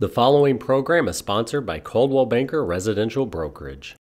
The following program is sponsored by Coldwell Banker Residential Brokerage.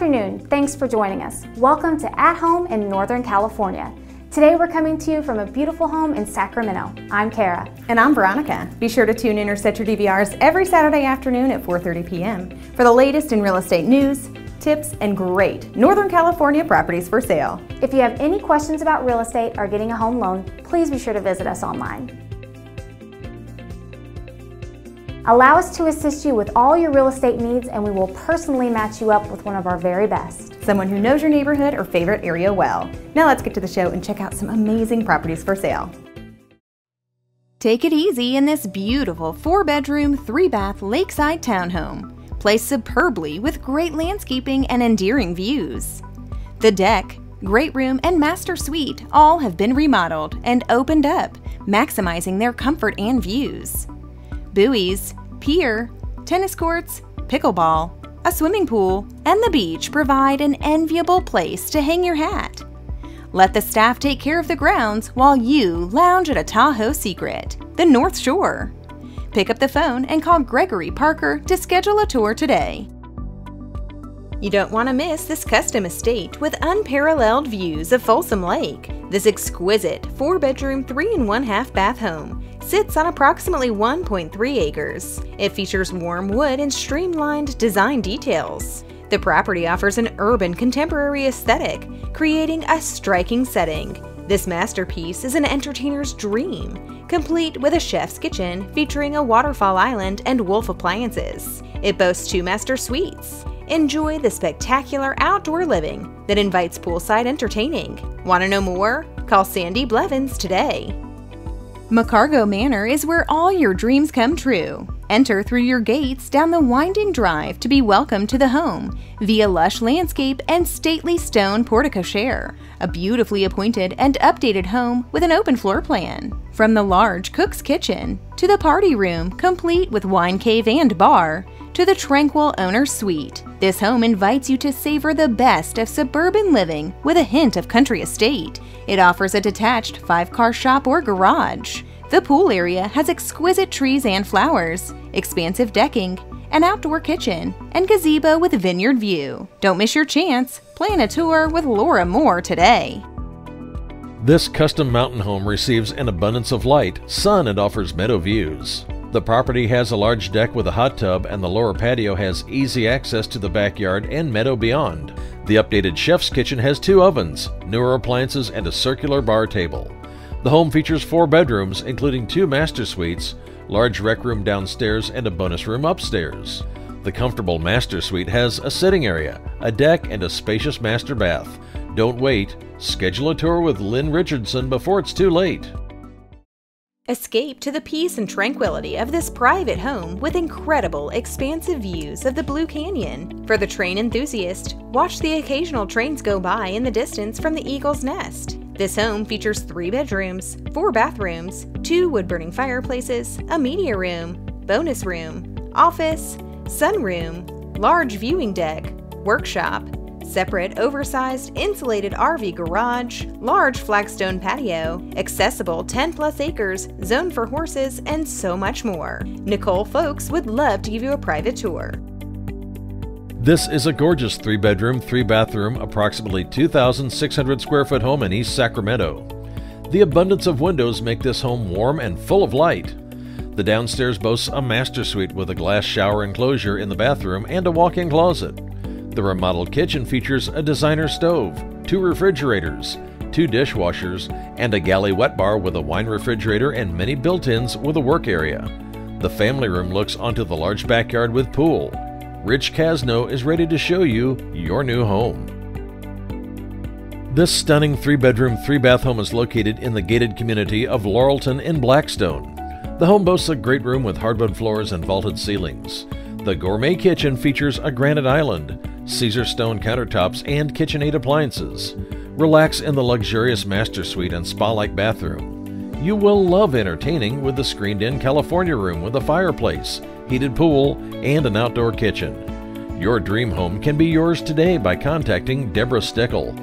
Afternoon. Thanks for joining us. Welcome to At Home in Northern California. Today we're coming to you from a beautiful home in Sacramento. I'm Kara. And I'm Veronica. Be sure to tune in or set your DVRs every Saturday afternoon at 4:30 p.m. for the latest in real estate news, tips, and great Northern California properties for sale. If you have any questions about real estate or getting a home loan, please be sure to visit us online. Allow us to assist you with all your real estate needs and we will personally match you up with one of our very best. Someone who knows your neighborhood or favorite area well. Now let's get to the show and check out some amazing properties for sale. Take it easy in this beautiful four bedroom, three bath lakeside townhome, placed superbly with great landscaping and endearing views. The deck, great room, and master suite all have been remodeled and opened up, maximizing their comfort and views. Buoys, pier, tennis courts, pickleball, a swimming pool, and the beach provide an enviable place to hang your hat. Let the staff take care of the grounds while you lounge at a Tahoe secret, the North Shore. Pick up the phone and call Gregory Parker to schedule a tour today. You don't want to miss this custom estate with unparalleled views of Folsom Lake. This exquisite four bedroom, three and one half bath home sits on approximately 1.3 acres. It features warm wood and streamlined design details. The property offers an urban contemporary aesthetic, creating a striking setting. This masterpiece is an entertainer's dream, complete with a chef's kitchen featuring a waterfall island and Wolf appliances. It boasts two master suites. Enjoy the spectacular outdoor living that invites poolside entertaining. Want to know more? Call Sandy Blevins today. McCargo Manor is where all your dreams come true. Enter through your gates down the winding drive to be welcomed to the home via lush landscape and stately stone porte-cochère. A beautifully appointed and updated home with an open floor plan. From the large cook's kitchen to the party room complete with wine cave and bar to the tranquil owner's suite. This home invites you to savor the best of suburban living with a hint of country estate. It offers a detached five car shop or garage. The pool area has exquisite trees and flowers, expansive decking, an outdoor kitchen, and gazebo with vineyard view. Don't miss your chance. Plan a tour with Laura Moore today. This custom mountain home receives an abundance of light, sun, and offers meadow views. The property has a large deck with a hot tub, and the lower patio has easy access to the backyard and meadow beyond. The updated chef's kitchen has two ovens, newer appliances, and a circular bar table. The home features four bedrooms, including two master suites, large rec room downstairs, and a bonus room upstairs. The comfortable master suite has a sitting area, a deck, and a spacious master bath. Don't wait. Schedule a tour with Lynn Richardson before it's too late. Escape to the peace and tranquility of this private home with incredible, expansive views of the Blue Canyon. For the train enthusiast, watch the occasional trains go by in the distance from the Eagle's Nest. This home features three bedrooms, four bathrooms, two wood burning fireplaces, a media room, bonus room, office, sunroom, large viewing deck, workshop, separate oversized insulated RV garage, large flagstone patio, accessible 10 plus acres, zone for horses, and so much more. Nicole Folks would love to give you a private tour. This is a gorgeous three bedroom, three bathroom, approximately 2,600 square foot home in East Sacramento. The abundance of windows make this home warm and full of light. The downstairs boasts a master suite with a glass shower enclosure in the bathroom and a walk in closet. The remodeled kitchen features a designer stove, two refrigerators, two dishwashers, and a galley wet bar with a wine refrigerator and many built ins with a work area. The family room looks onto the large backyard with pool. Rich Casno is ready to show you your new home. This stunning three bedroom, three bath home is located in the gated community of Laurelton in Blackstone. The home boasts a great room with hardwood floors and vaulted ceilings. The gourmet kitchen features a granite island, Caesarstone countertops, and KitchenAid appliances. Relax in the luxurious master suite and spa like bathroom. You will love entertaining with the screened in California room with a fireplace, heated pool, and an outdoor kitchen. Your dream home can be yours today by contacting Deborah Stickel.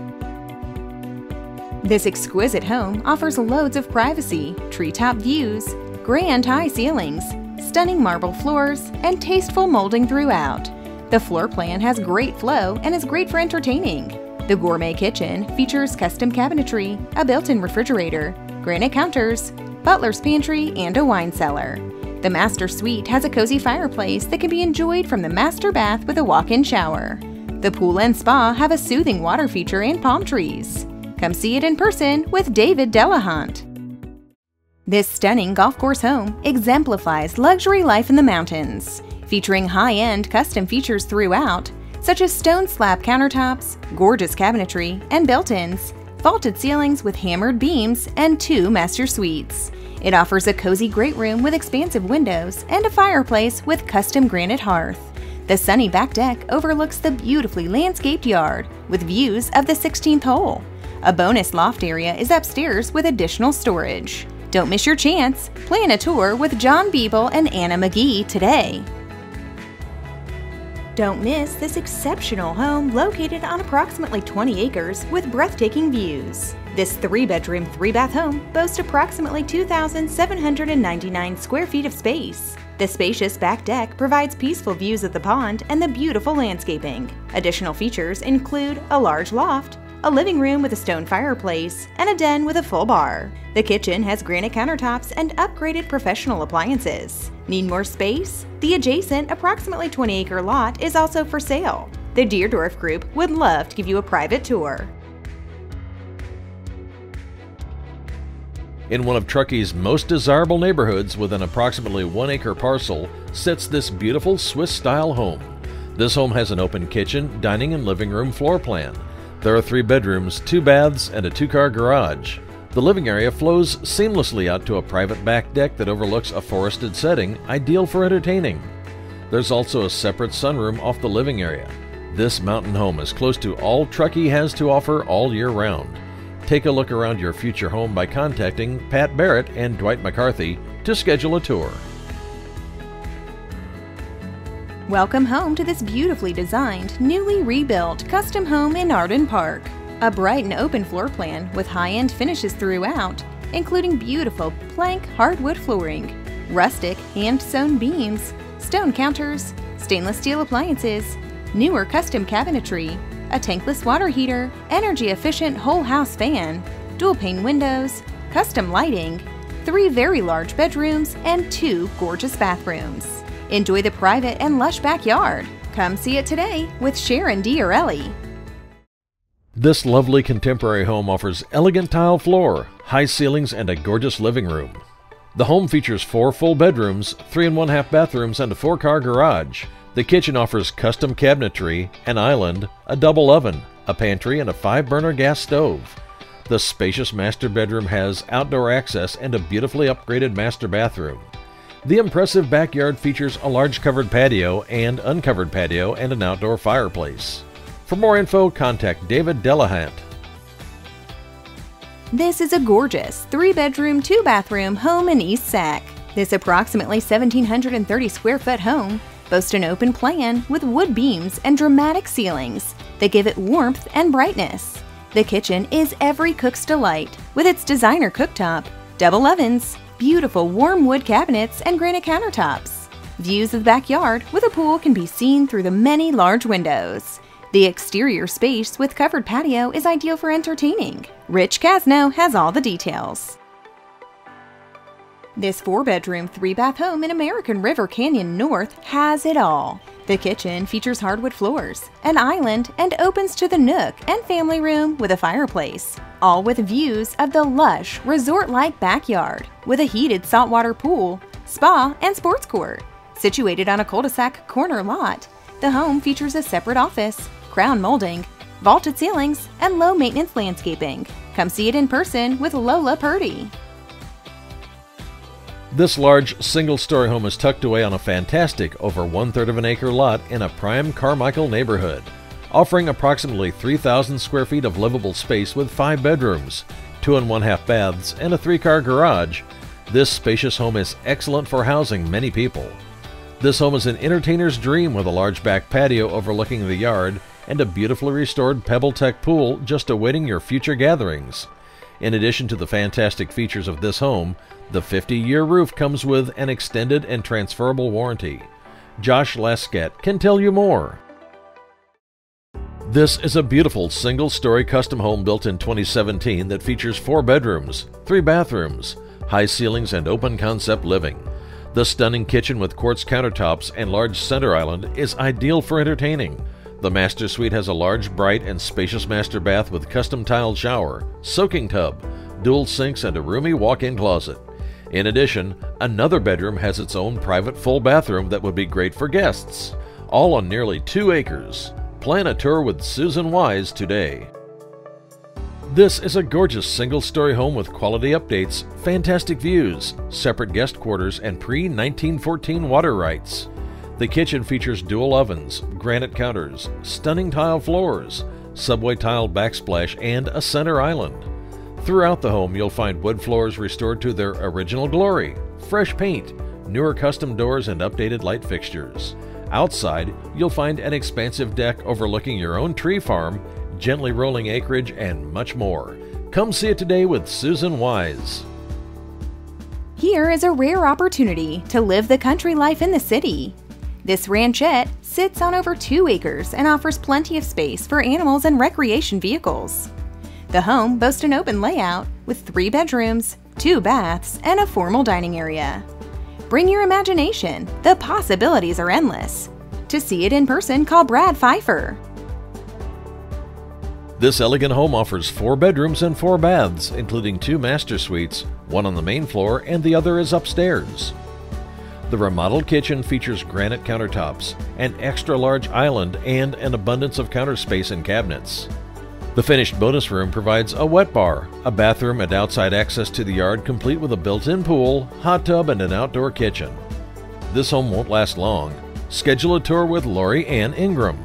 This exquisite home offers loads of privacy, treetop views, grand high ceilings, stunning marble floors, and tasteful molding throughout. The floor plan has great flow and is great for entertaining. The gourmet kitchen features custom cabinetry, a built-in refrigerator, granite counters, butler's pantry, and a wine cellar. The master suite has a cozy fireplace that can be enjoyed from the master bath with a walk-in shower. The pool and spa have a soothing water feature and palm trees. Come see it in person with David Delahant. This stunning golf course home exemplifies luxury life in the mountains, featuring high-end custom features throughout, such as stone slab countertops, gorgeous cabinetry, and built-ins, vaulted ceilings with hammered beams, and two master suites. It offers a cozy great room with expansive windows and a fireplace with custom granite hearth. The sunny back deck overlooks the beautifully landscaped yard with views of the 16th hole. A bonus loft area is upstairs with additional storage. Don't miss your chance. Plan a tour with John Beeble and Anna McGee today. Don't miss this exceptional home located on approximately 20 acres with breathtaking views. This three bedroom, three bath home boasts approximately 2,799 square feet of space. The spacious back deck provides peaceful views of the pond and the beautiful landscaping. Additional features include a large loft, a living room with a stone fireplace, and a den with a full bar. The kitchen has granite countertops and upgraded professional appliances. Need more space? The adjacent, approximately 20 acre lot is also for sale. The Deerdorf Group would love to give you a private tour. In one of Truckee's most desirable neighborhoods with an approximately one acre parcel sits this beautiful Swiss style home. This home has an open kitchen, dining, and living room floor plan. There are three bedrooms, two baths, and a two car garage. The living area flows seamlessly out to a private back deck that overlooks a forested setting, ideal for entertaining. There's also a separate sunroom off the living area. This mountain home is close to all Truckee has to offer all year round. Take a look around your future home by contacting Pat Barrett and Dwight McCarthy to schedule a tour. Welcome home to this beautifully designed, newly rebuilt custom home in Arden Park. A bright and open floor plan with high-end finishes throughout, including beautiful plank hardwood flooring, rustic hand-sewn beams, stone counters, stainless steel appliances, newer custom cabinetry, a tankless water heater, energy-efficient whole house fan, dual pane windows, custom lighting, three very large bedrooms, and two gorgeous bathrooms. Enjoy the private and lush backyard. Come see it today with Sharon Diarelli. This lovely contemporary home offers elegant tile floor, high ceilings, and a gorgeous living room. The home features four full bedrooms, three and one half bathrooms, and a four car garage. The kitchen offers custom cabinetry, an island, a double oven, a pantry, and a five burner gas stove. The spacious master bedroom has outdoor access and a beautifully upgraded master bathroom. The impressive backyard features a large covered patio and uncovered patio and an outdoor fireplace. For more info, contact David Delahant. This is a gorgeous three bedroom, two bathroom home in East Sac. This approximately 1,730 square foot home boasts an open plan with wood beams and dramatic ceilings that give it warmth and brightness. The kitchen is every cook's delight with its designer cooktop, double ovens, beautiful warm wood cabinets, and granite countertops. Views of the backyard with a pool can be seen through the many large windows. The exterior space with covered patio is ideal for entertaining. Rich Casno has all the details. This four bedroom, three bath home in American River Canyon North has it all. The kitchen features hardwood floors, an island, and opens to the nook and family room with a fireplace, all with views of the lush, resort like backyard with a heated saltwater pool, spa, and sports court. Situated on a cul de sac corner lot, the home features a separate office, crown molding, vaulted ceilings, and low maintenance landscaping. Come see it in person with Lola Purdy. This large single story home is tucked away on a fantastic over one third of an acre lot in a prime Carmichael neighborhood. offering approximately 3,000 square feet of livable space with five bedrooms, two and one half baths, and a three car garage. This spacious home is excellent for housing many people. This home is an entertainer's dream with a large back patio overlooking the yard and a beautifully restored PebbleTec pool just awaiting your future gatherings. In addition to the fantastic features of this home, the 50-year roof comes with an extended and transferable warranty. Josh Lesket can tell you more. This is a beautiful single-story custom home built in 2017 that features four bedrooms, three bathrooms, high ceilings and open concept living. The stunning kitchen with quartz countertops and large center island is ideal for entertaining. The master suite has a large, bright, and spacious master bath with custom tiled shower, soaking tub, dual sinks, and a roomy walk in closet. In addition, another bedroom has its own private full bathroom that would be great for guests, all on nearly two acres. Plan a tour with Susan Wise today. This is a gorgeous single story home with quality updates, fantastic views, separate guest quarters, and pre 1914 water rights. The kitchen features dual ovens, granite counters, stunning tile floors, subway tile backsplash, and a center island. Throughout the home, you'll find wood floors restored to their original glory, fresh paint, newer custom doors, and updated light fixtures. Outside, you'll find an expansive deck overlooking your own tree farm, gently rolling acreage, and much more. Come see it today with Susan Wise. Here is a rare opportunity to live the country life in the city. This ranchette sits on over two acres and offers plenty of space for animals and recreation vehicles. The home boasts an open layout with three bedrooms, two baths, and a formal dining area. Bring your imagination, the possibilities are endless. To see it in person, call Brad Pfeiffer. This elegant home offers four bedrooms and four baths, including two master suites, one on the main floor and the other is upstairs. The remodeled kitchen features granite countertops, an extra large island, and an abundance of counter space and cabinets. The finished bonus room provides a wet bar, a bathroom and outside access to the yard complete with a built-in pool, hot tub, and an outdoor kitchen. This home won't last long. Schedule a tour with Lori Ann Ingram.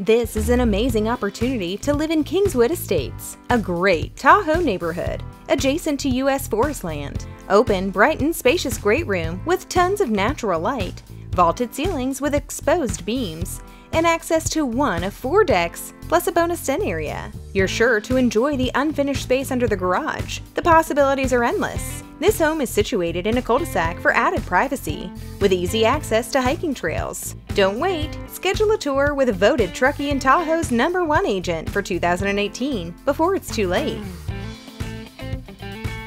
This is an amazing opportunity to live in Kingswood Estates, a great Tahoe neighborhood adjacent to U.S. forest land. Open, bright, and spacious great room with tons of natural light, vaulted ceilings with exposed beams, and access to one of four decks plus a bonus den area. You're sure to enjoy the unfinished space under the garage. The possibilities are endless. This home is situated in a cul-de-sac for added privacy, with easy access to hiking trails. Don't wait! Schedule a tour with a voted Truckee and Tahoe's number one agent for 2018 before it's too late.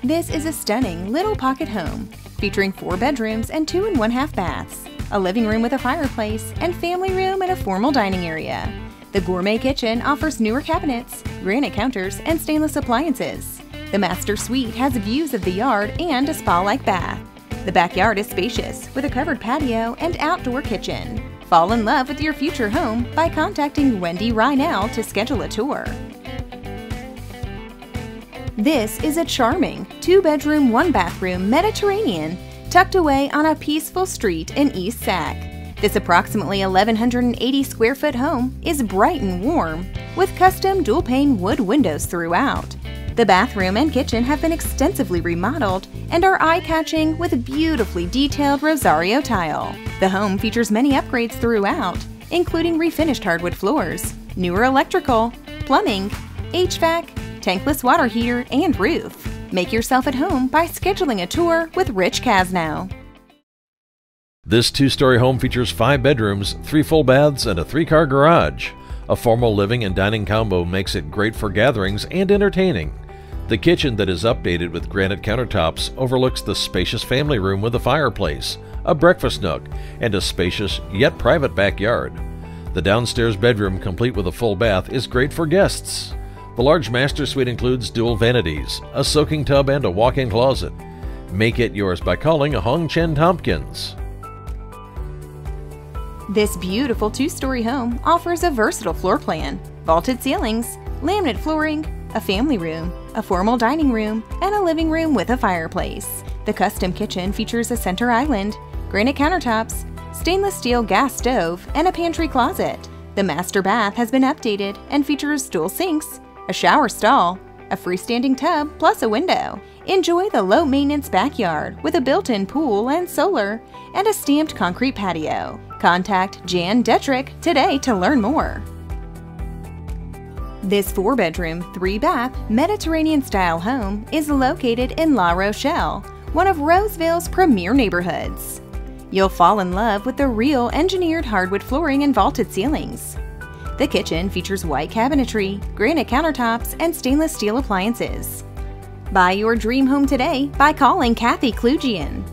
This is a stunning little pocket home featuring four bedrooms and two and one half baths, a living room with a fireplace, and family room and a formal dining area. The gourmet kitchen offers newer cabinets, granite counters, and stainless appliances. The master suite has views of the yard and a spa-like bath. The backyard is spacious with a covered patio and outdoor kitchen. Fall in love with your future home by contacting Wendy Rynell to schedule a tour. This is a charming two bedroom, one bathroom Mediterranean tucked away on a peaceful street in East Sac. This approximately 1,180 square foot home is bright and warm with custom dual pane wood windows throughout. The bathroom and kitchen have been extensively remodeled and are eye catching with beautifully detailed Rosario tile. The home features many upgrades throughout, including refinished hardwood floors, newer electrical, plumbing, HVAC, tankless water heater, and roof. Make yourself at home by scheduling a tour with Rich Casnow. This two story home features five bedrooms, three full baths, and a three car garage. A formal living and dining combo makes it great for gatherings and entertaining. The kitchen that is updated with granite countertops overlooks the spacious family room with a fireplace, a breakfast nook, and a spacious yet private backyard. The downstairs bedroom, complete with a full bath, is great for guests. The large master suite includes dual vanities, a soaking tub, and a walk in closet. Make it yours by calling a Hong Chen Tompkins. This beautiful two story home offers a versatile floor plan, vaulted ceilings, laminate flooring, a family room, a formal dining room, and a living room with a fireplace. The custom kitchen features a center island, granite countertops, stainless steel gas stove, and a pantry closet. The master bath has been updated and features dual sinks, a shower stall, a freestanding tub, plus a window. Enjoy the low maintenance backyard with a built in pool and solar, and a stamped concrete patio. Contact Jan Detrick today to learn more. This four bedroom, three bath, Mediterranean style home is located in La Rochelle, one of Roseville's premier neighborhoods. You'll fall in love with the real engineered hardwood flooring and vaulted ceilings. The kitchen features white cabinetry, granite countertops, and stainless steel appliances. Buy your dream home today by calling Kathy Klugian.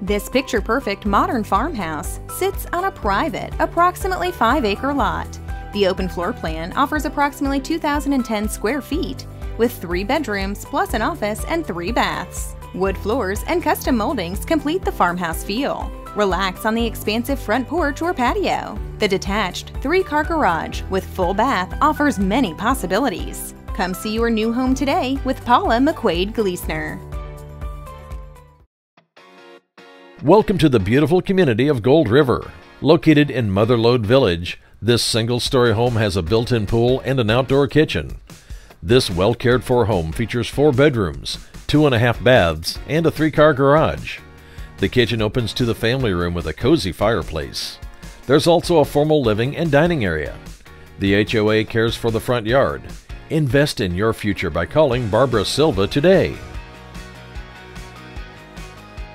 This picture perfect modern farmhouse sits on a private, approximately 5 acre lot. The open floor plan offers approximately 2,010 square feet with three bedrooms plus an office and three baths. Wood floors and custom moldings complete the farmhouse feel. Relax on the expansive front porch or patio. The detached three-car garage with full bath offers many possibilities. Come see your new home today with Paula McQuaid Gleesner. Welcome to the beautiful community of Gold River. Located in Motherlode Village, this single story home has a built in pool and an outdoor kitchen. This well cared for home features four bedrooms, two and a half baths, and a three car garage. The kitchen opens to the family room with a cozy fireplace. There's also a formal living and dining area. The HOA cares for the front yard. Invest in your future by calling Barbara Silva today.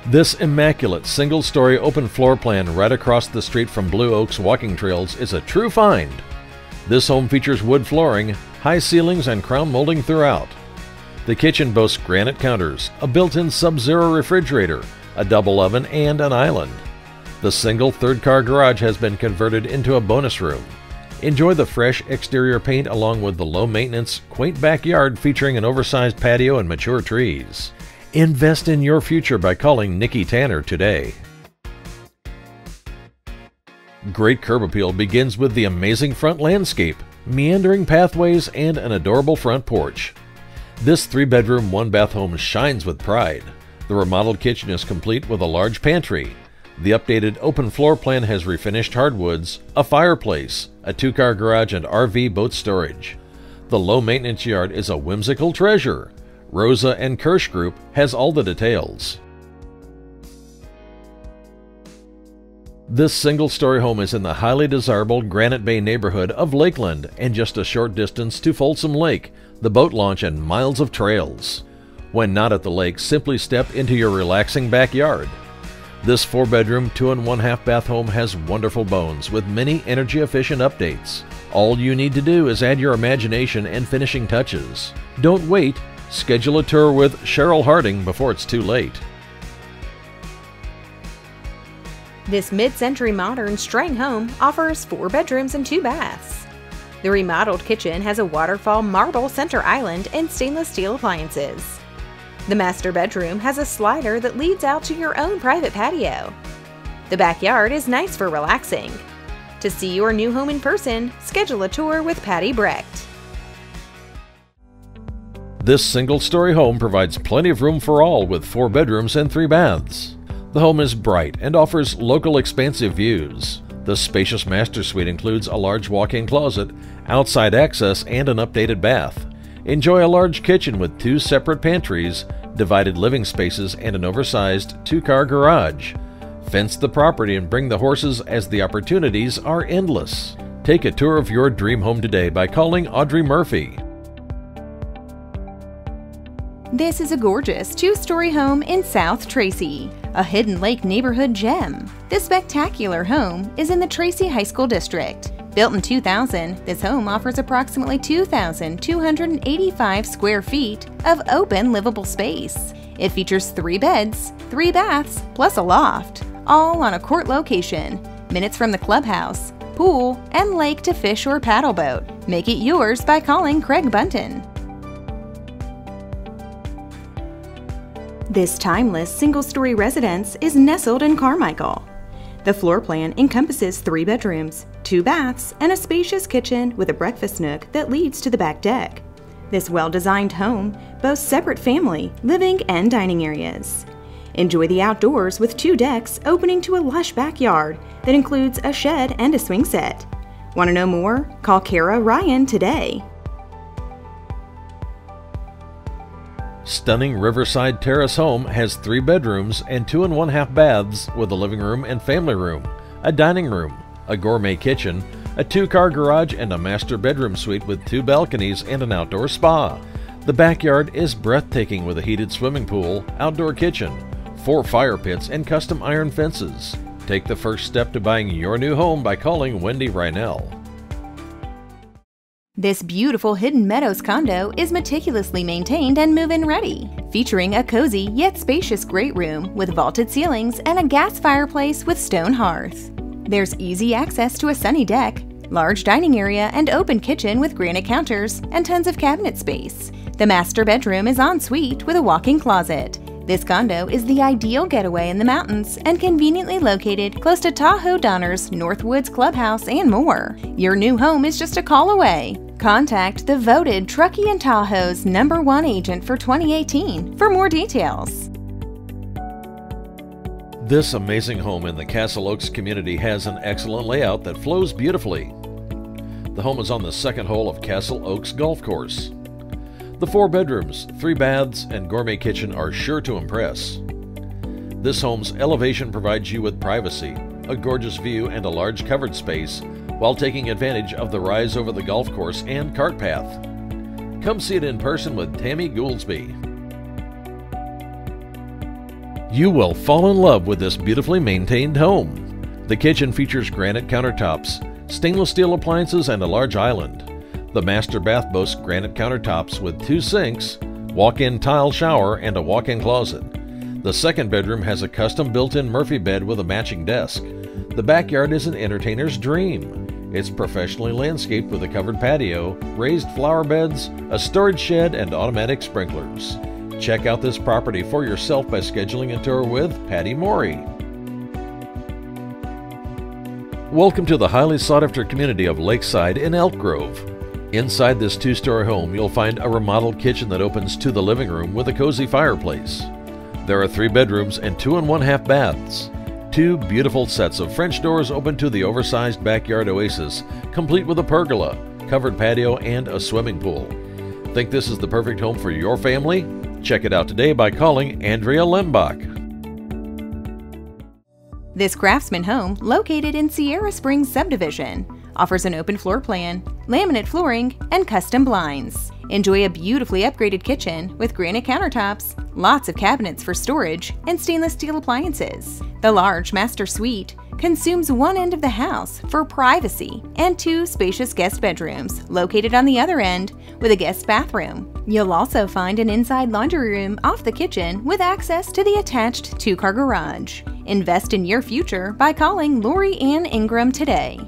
This immaculate single story open floor plan right across the street from Blue Oaks walking trails is a true find. This home features wood flooring, high ceilings, and crown molding throughout. The kitchen boasts granite counters, a built in Sub Zero refrigerator, a double oven, and an island. The single third car garage has been converted into a bonus room. Enjoy the fresh exterior paint along with the low maintenance, quaint backyard featuring an oversized patio and mature trees. Invest in your future by calling Nikki Tanner today. Great curb appeal begins with the amazing front landscape, meandering pathways, and an adorable front porch. This three bedroom, one bath home shines with pride. The remodeled kitchen is complete with a large pantry. The updated open floor plan has refinished hardwoods, a fireplace, a two car garage, and RV boat storage. The low maintenance yard is a whimsical treasure. Rosa and Kirsch Group has all the details. This single story home is in the highly desirable Granite Bay neighborhood of Lakeland and just a short distance to Folsom Lake, the boat launch, and miles of trails. When not at the lake, simply step into your relaxing backyard. This four bedroom, two and one half bath home has wonderful bones with many energy efficient updates. All you need to do is add your imagination and finishing touches. Don't wait, schedule a tour with Cheryl Harding before it's too late. This mid century modern Streng home offers four bedrooms and two baths. The remodeled kitchen has a waterfall marble center island and stainless steel appliances. The master bedroom has a slider that leads out to your own private patio. The backyard is nice for relaxing. To see your new home in person, schedule a tour with Patty Brecht. This single story home provides plenty of room for all with four bedrooms and three baths. The home is bright and offers local expansive views. The spacious master suite includes a large walk in closet, outside access, and an updated bath. Enjoy a large kitchen with two separate pantries, divided living spaces, and an oversized two car garage. Fence the property and bring the horses as the opportunities are endless. Take a tour of your dream home today by calling Audrey Murphy. This is a gorgeous two story home in South Tracy, a hidden lake neighborhood gem. This spectacular home is in the Tracy High School District. Built in 2000, this home offers approximately 2,285 square feet of open livable space. It features three beds, three baths, plus a loft, all on a court location, minutes from the clubhouse, pool, and lake to fish or paddle boat. Make it yours by calling Craig Bunton. This timeless single story residence is nestled in Carmichael. The floor plan encompasses three bedrooms, two baths, and a spacious kitchen with a breakfast nook that leads to the back deck. This well designed home boasts separate family, living, and dining areas. Enjoy the outdoors with two decks opening to a lush backyard that includes a shed and a swing set. Want to know more? Call Kara Ryan today. Stunning Riverside Terrace home has three bedrooms and two and one half baths with a living room and family room, a dining room, a gourmet kitchen, a two car garage, and a master bedroom suite with two balconies and an outdoor spa. The backyard is breathtaking with a heated swimming pool, outdoor kitchen, four fire pits, and custom iron fences. Take the first step to buying your new home by calling Wendy Reinell. This beautiful Hidden Meadows condo is meticulously maintained and move-in ready, featuring a cozy yet spacious great room with vaulted ceilings and a gas fireplace with stone hearth. There's easy access to a sunny deck, large dining area and open kitchen with granite counters and tons of cabinet space. The master bedroom is ensuite with a walk-in closet. This condo is the ideal getaway in the mountains and conveniently located close to Tahoe Donner's Northwoods Clubhouse and more. Your new home is just a call away. Contact the voted Truckee and Tahoe's number one agent for 2018 for more details. This amazing home in the Castle Oaks community has an excellent layout that flows beautifully. The home is on the second hole of Castle Oaks Golf Course. The four bedrooms, three baths, and gourmet kitchen are sure to impress. This home's elevation provides you with privacy, a gorgeous view, and a large covered space while taking advantage of the rise over the golf course and cart path. Come see it in person with Tammy Gouldsby. You will fall in love with this beautifully maintained home. The kitchen features granite countertops, stainless steel appliances, and a large island. The master bath boasts granite countertops with two sinks, walk in tile shower, and a walk in closet. The second bedroom has a custom built in Murphy bed with a matching desk. The backyard is an entertainer's dream. It's professionally landscaped with a covered patio, raised flower beds, a storage shed, and automatic sprinklers. Check out this property for yourself by scheduling a tour with Patty Morey. Welcome to the highly sought after community of Lakeside in Elk Grove. Inside this two story home, you'll find a remodeled kitchen that opens to the living room with a cozy fireplace. There are three bedrooms and two and one half baths. Two beautiful sets of French doors open to the oversized backyard oasis, complete with a pergola, covered patio, and a swimming pool. Think this is the perfect home for your family? Check it out today by calling Andrea Lembach. This craftsman home, located in Sierra Springs subdivision, offers an open floor plan, laminate flooring, and custom blinds. Enjoy a beautifully upgraded kitchen with granite countertops, lots of cabinets for storage, and stainless steel appliances. The large master suite consumes one end of the house for privacy and two spacious guest bedrooms located on the other end with a guest bathroom. You'll also find an inside laundry room off the kitchen with access to the attached two car garage. Invest in your future by calling Lori Ann Ingram today.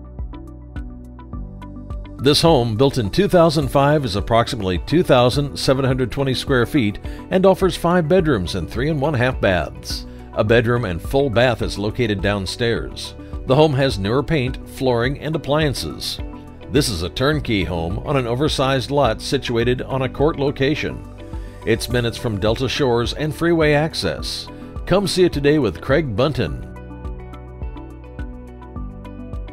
This home, built in 2005, is approximately 2,720 square feet and offers five bedrooms and three and one half baths. A bedroom and full bath is located downstairs. The home has newer paint, flooring, and appliances. This is a turnkey home on an oversized lot situated on a court location. It's minutes from Delta Shores and freeway access. Come see it today with Craig Bunton.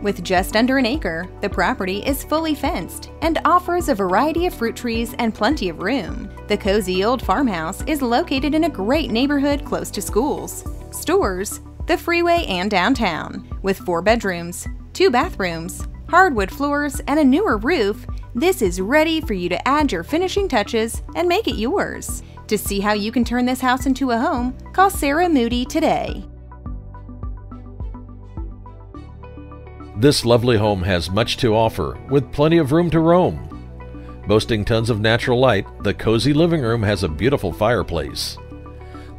With just under an acre, the property is fully fenced and offers a variety of fruit trees and plenty of room. The cozy old farmhouse is located in a great neighborhood close to schools, stores, the freeway, and downtown. With four bedrooms, two bathrooms, hardwood floors, and a newer roof, this is ready for you to add your finishing touches and make it yours. To see how you can turn this house into a home, call Sarah Moody today. This lovely home has much to offer, with plenty of room to roam. Boasting tons of natural light, the cozy living room has a beautiful fireplace.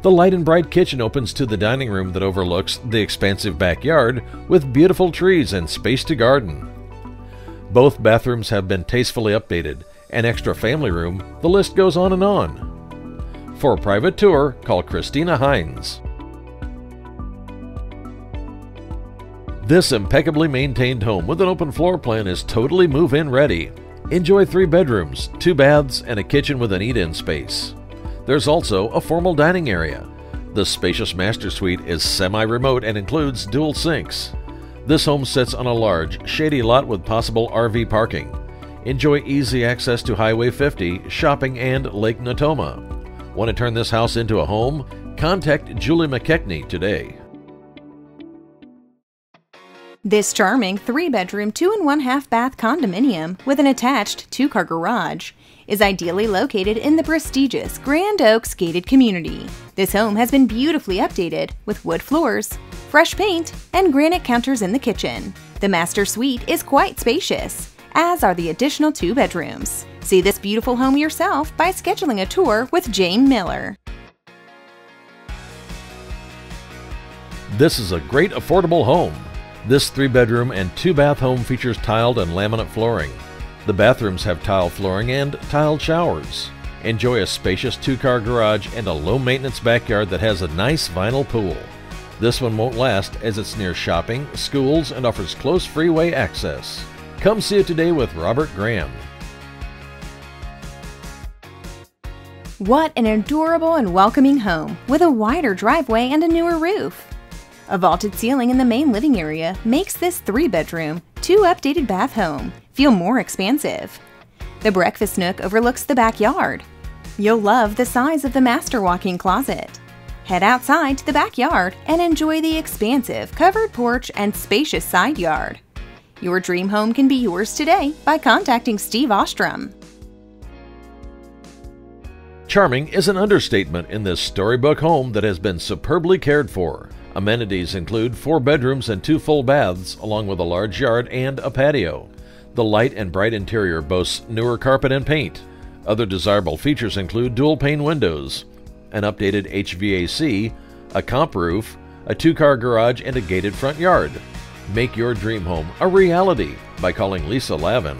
The light and bright kitchen opens to the dining room that overlooks the expansive backyard with beautiful trees and space to garden. Both bathrooms have been tastefully updated, an extra family room, the list goes on and on. For a private tour, call Christina Hines. This impeccably maintained home with an open floor plan is totally move in ready. Enjoy three bedrooms, two baths, and a kitchen with an eat in space. There's also a formal dining area. The spacious master suite is semi-remote and includes dual sinks. This home sits on a large, shady lot with possible RV parking. Enjoy easy access to Highway 50, shopping, and Lake Natoma. Want to turn this house into a home? Contact Julie McKechnie today. This charming three bedroom, two and one half bath condominium with an attached two car garage is ideally located in the prestigious Grand Oaks gated community. This home has been beautifully updated with wood floors, fresh paint, and granite counters in the kitchen. The master suite is quite spacious, as are the additional two bedrooms. See this beautiful home yourself by scheduling a tour with Jane Miller. This is a great affordable home. This three bedroom and two bath home features tiled and laminate flooring. The bathrooms have tile flooring and tiled showers. Enjoy a spacious two car garage and a low maintenance backyard that has a nice vinyl pool. This one won't last as it's near shopping, schools, and offers close freeway access. Come see it today with Robert Graham. What an adorable and welcoming home with a wider driveway and a newer roof. A vaulted ceiling in the main living area makes this three bedroom, two updated bath home feel more expansive. The breakfast nook overlooks the backyard. You'll love the size of the master walk-in closet. Head outside to the backyard and enjoy the expansive covered porch and spacious side yard. Your dream home can be yours today by contacting Steve Ostrom. Charming is an understatement in this storybook home that has been superbly cared for. Amenities include four bedrooms and two full baths, along with a large yard and a patio. The light and bright interior boasts newer carpet and paint. Other desirable features include dual pane windows, an updated HVAC, a comp roof, a two car garage, and a gated front yard. Make your dream home a reality by calling Lisa Lavin.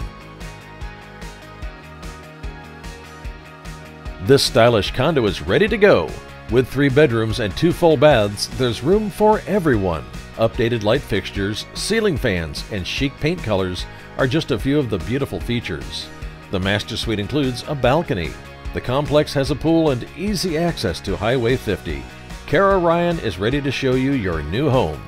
This stylish condo is ready to go. With three bedrooms and two full baths, there's room for everyone. Updated light fixtures, ceiling fans, and chic paint colors are just a few of the beautiful features. The master suite includes a balcony. The complex has a pool and easy access to Highway 50. Kara Ryan is ready to show you your new home.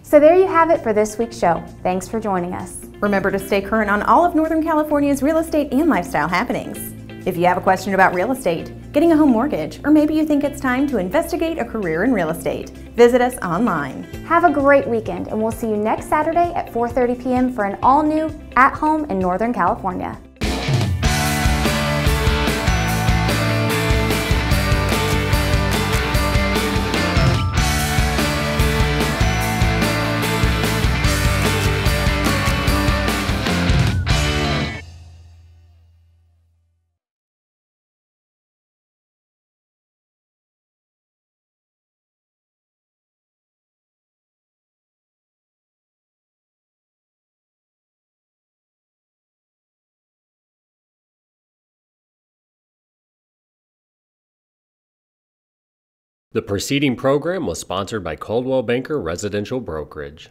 So there you have it for this week's show. Thanks for joining us. Remember to stay current on all of Northern California's real estate and lifestyle happenings. If you have a question about real estate, getting a home mortgage, or maybe you think it's time to investigate a career in real estate, visit us online. Have a great weekend, and we'll see you next Saturday at 4.30 p.m. for an all-new At Home in Northern California. The preceding program was sponsored by Coldwell Banker Residential Brokerage.